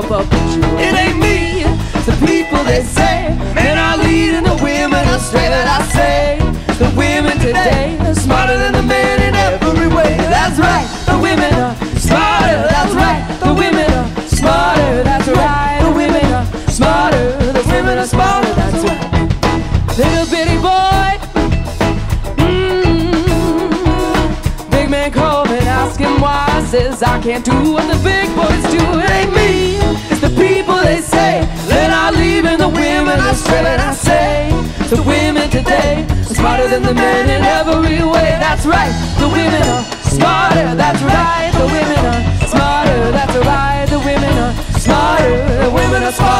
a perpetual. It ain't me, it's the people they say. Men are leading the women astray that I say. The women today are smarter than the men in every way. That's right, the women are smarter. That's right, the women are smarter. That's right, the women are smarter. The women are smarter. That's right. Little bitty boy. Mm, big man called and asking why. Says I can't do what the big boys do. It ain't me, say. They're not leaving the women astray. And I say, the women today are smarter than the men in every way. That's right, the women are smarter. That's right, the women are smarter. That's right, the women are smarter. The women are smarter.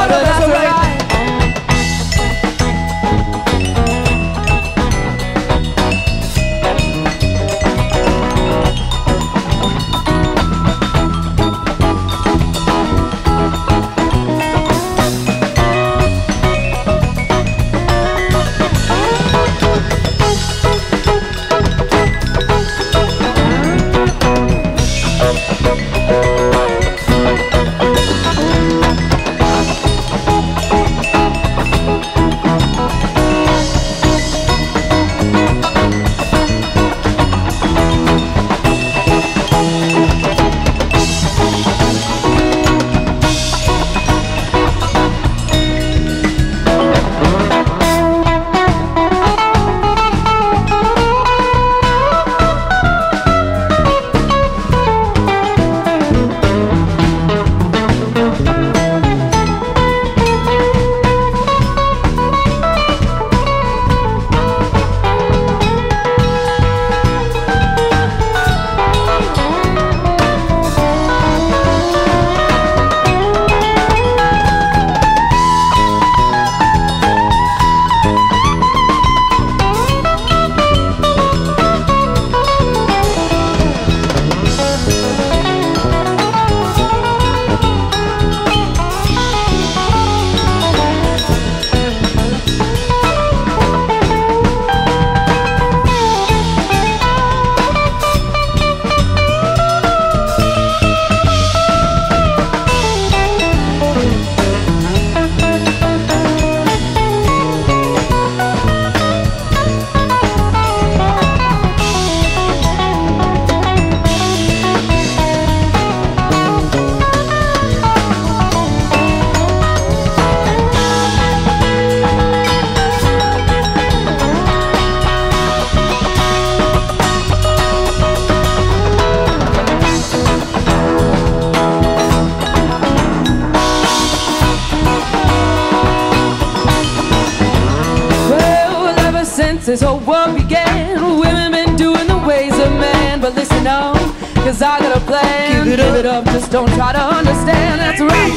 This whole world began, women been doing the ways of man. But listen on, cause I got a plan. Give it, up. just don't try to understand. That's right.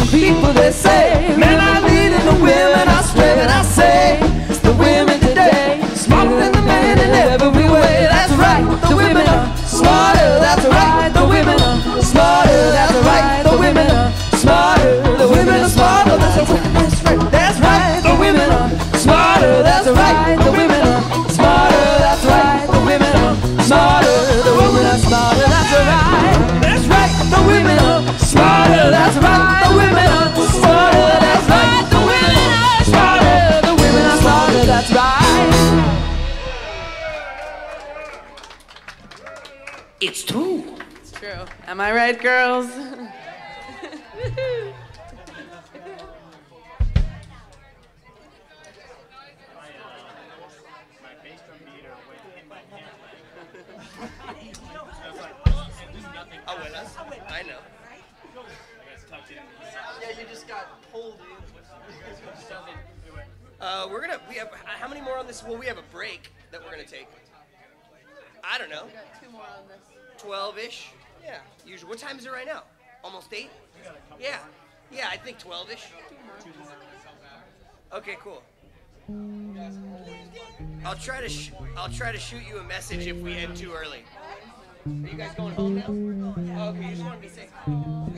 The people they say, men are leading the women astray. And I say, it's the women today, It's true. It's true. Am I right, girls? I know. Yeah, you just got pulled in. Uh, we're gonna. We have how many more on this? Well, we have a break that we're gonna take. I don't know. We got Two more on this. Twelve-ish. Yeah. Usually. What time is it right now? Almost eight. Yeah. Yeah, I think twelve-ish. Okay, cool. I'll try to. Sh- I'll try to shoot you a message if we end too early. Are you guys going home now? Oh, okay, you just want to be safe. Oh,